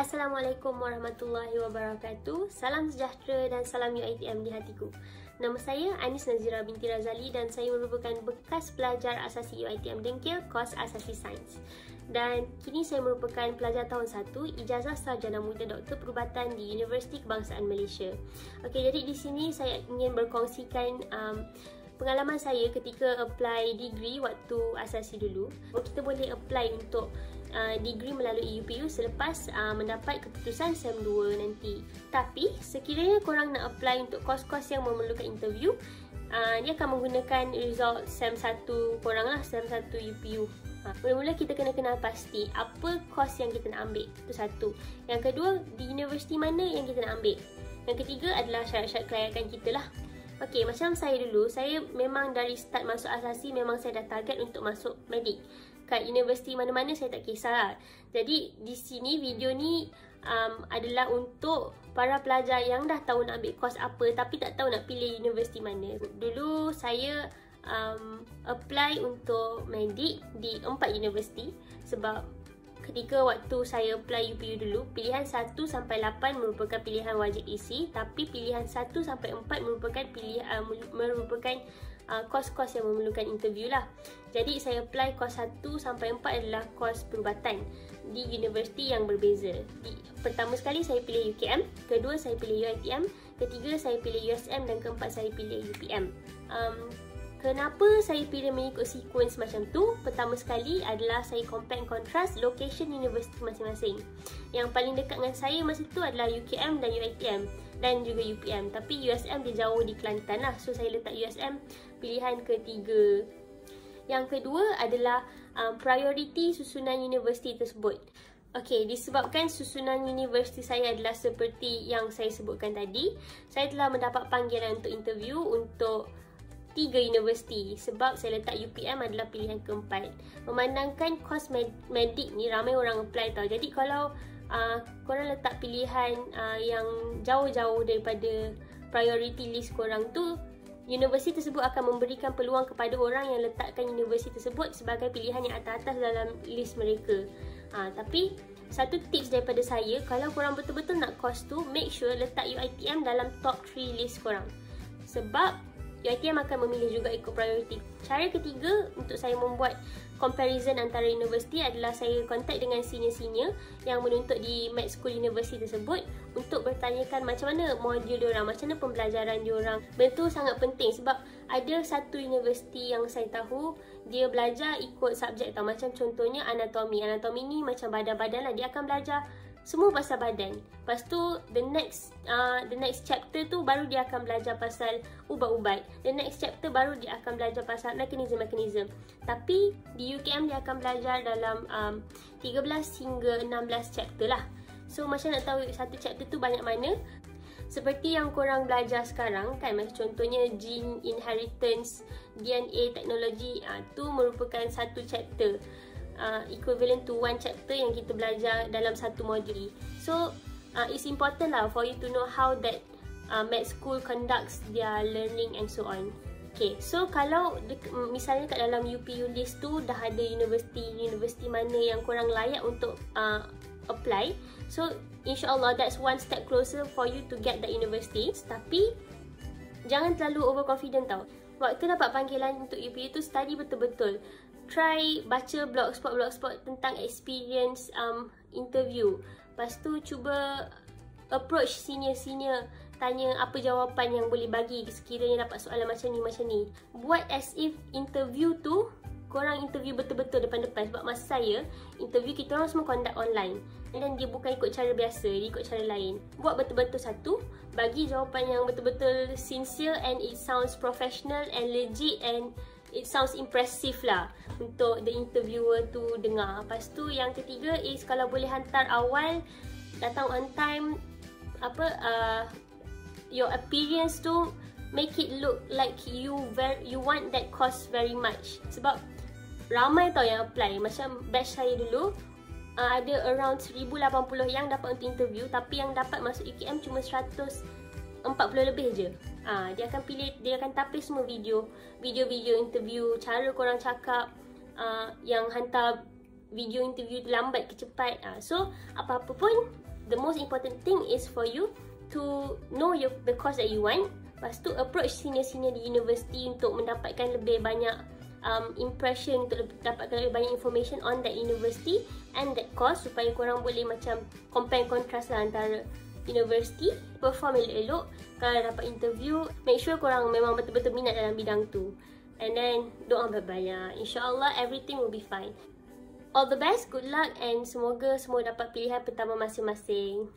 Assalamualaikum warahmatullahi wabarakatuh. Salam sejahtera dan salam UiTM di hatiku. Nama saya Anis Nazira binti Razali dan saya merupakan bekas pelajar asasi UiTM Dengkil kos asasi sains. Dan kini saya merupakan pelajar tahun 1 ijazah sarjana muda doktor perubatan di Universiti Kebangsaan Malaysia. Okey, jadi di sini saya ingin berkongsikan um, pengalaman saya ketika apply degree waktu asasi dulu. Kita boleh apply untuk uh, degree melalui UPU selepas uh, mendapat keputusan SEM 2 nanti. Tapi sekiranya korang nak apply untuk kos-kos yang memerlukan interview, uh, dia akan menggunakan result SEM 1 korang lah, SEM 1 UPU. Ha, mula-mula kita kena kenal pasti apa kos yang kita nak ambil. Itu satu. Yang kedua, di universiti mana yang kita nak ambil. Yang ketiga adalah syarat-syarat kelayakan kita lah. Okey, macam saya dulu, saya memang dari start masuk asasi memang saya dah target untuk masuk medik kat universiti mana-mana saya tak kisah Jadi di sini video ni um, adalah untuk para pelajar yang dah tahu nak ambil kos apa tapi tak tahu nak pilih universiti mana. Dulu saya um, apply untuk medik di empat universiti sebab ketika waktu saya apply UPU dulu, pilihan 1 sampai 8 merupakan pilihan wajib isi tapi pilihan 1 sampai 4 merupakan pilihan uh, merupakan uh, kos-kos yang memerlukan interview lah. Jadi saya apply kos 1 sampai 4 adalah kos perubatan di universiti yang berbeza. Di, pertama sekali saya pilih UKM, kedua saya pilih UiTM, ketiga saya pilih USM dan keempat saya pilih UPM. Um, Kenapa saya pilih mengikut sequence macam tu? Pertama sekali adalah saya compare and contrast location universiti masing-masing. Yang paling dekat dengan saya masa tu adalah UKM dan UiTM dan juga UPM. Tapi USM dia jauh di Kelantan lah. So saya letak USM pilihan ketiga. Yang kedua adalah um, priority susunan universiti tersebut. Okey, disebabkan susunan universiti saya adalah seperti yang saya sebutkan tadi, saya telah mendapat panggilan untuk interview untuk tiga universiti sebab saya letak UPM adalah pilihan keempat. Memandangkan kos med- medik ni ramai orang apply tau. Jadi kalau uh, korang letak pilihan uh, yang jauh-jauh daripada priority list korang tu, universiti tersebut akan memberikan peluang kepada orang yang letakkan universiti tersebut sebagai pilihan yang atas-atas dalam list mereka. Uh, tapi satu tips daripada saya, kalau korang betul-betul nak kos tu, make sure letak UITM dalam top 3 list korang. Sebab UiTM akan memilih juga ikut priority. Cara ketiga untuk saya membuat comparison antara universiti adalah saya kontak dengan senior-senior yang menuntut di med school universiti tersebut untuk bertanyakan macam mana modul diorang, macam mana pembelajaran diorang. Benda tu sangat penting sebab ada satu universiti yang saya tahu dia belajar ikut subjek tau. Macam contohnya anatomi. Anatomi ni macam badan-badan lah. Dia akan belajar semua pasal badan. Lepas tu the next uh, the next chapter tu baru dia akan belajar pasal ubat-ubat. The next chapter baru dia akan belajar pasal mekanisme-mekanisme. Tapi di UKM dia akan belajar dalam um, 13 hingga 16 chapter lah. So macam nak tahu satu chapter tu banyak mana? Seperti yang korang belajar sekarang kan macam contohnya gene inheritance, DNA teknologi uh, tu merupakan satu chapter uh, equivalent to one chapter yang kita belajar dalam satu modul. So, uh, it's important lah for you to know how that uh, med school conducts their learning and so on. Okay, so kalau misalnya kat dalam UPU list tu dah ada universiti-universiti mana yang kurang layak untuk uh, apply. So, insyaAllah that's one step closer for you to get the university. Tapi, jangan terlalu overconfident tau. Waktu dapat panggilan untuk UPU tu study betul-betul try baca blogspot-blogspot tentang experience um, interview. Lepas tu cuba approach senior-senior tanya apa jawapan yang boleh bagi sekiranya dapat soalan macam ni macam ni. Buat as if interview tu korang interview betul-betul depan-depan sebab masa saya interview kita orang semua conduct online. Dan dia bukan ikut cara biasa, dia ikut cara lain. Buat betul-betul satu, bagi jawapan yang betul-betul sincere and it sounds professional and legit and it sounds impressive lah untuk the interviewer tu dengar. Lepas tu yang ketiga is kalau boleh hantar awal datang on time apa uh, your appearance tu make it look like you very you want that course very much sebab ramai tau yang apply macam batch saya dulu uh, ada around 1080 yang dapat untuk interview tapi yang dapat masuk UKM cuma 100 40 lebih je. Ah, dia akan pilih dia akan tapis semua video, video-video interview, cara korang cakap uh, yang hantar video interview lambat ke cepat. Uh, so apa-apa pun the most important thing is for you to know your the course that you want. Lepas tu approach senior-senior di university untuk mendapatkan lebih banyak um, impression untuk dapatkan lebih banyak information on that university and that course supaya korang boleh macam compare and contrast lah antara university perform elok-elok. Kalau dapat interview make sure korang memang betul-betul minat dalam bidang tu. And then doa banyak-banyak insyaAllah everything will be fine. All the best good luck and semoga semua dapat pilihan pertama masing-masing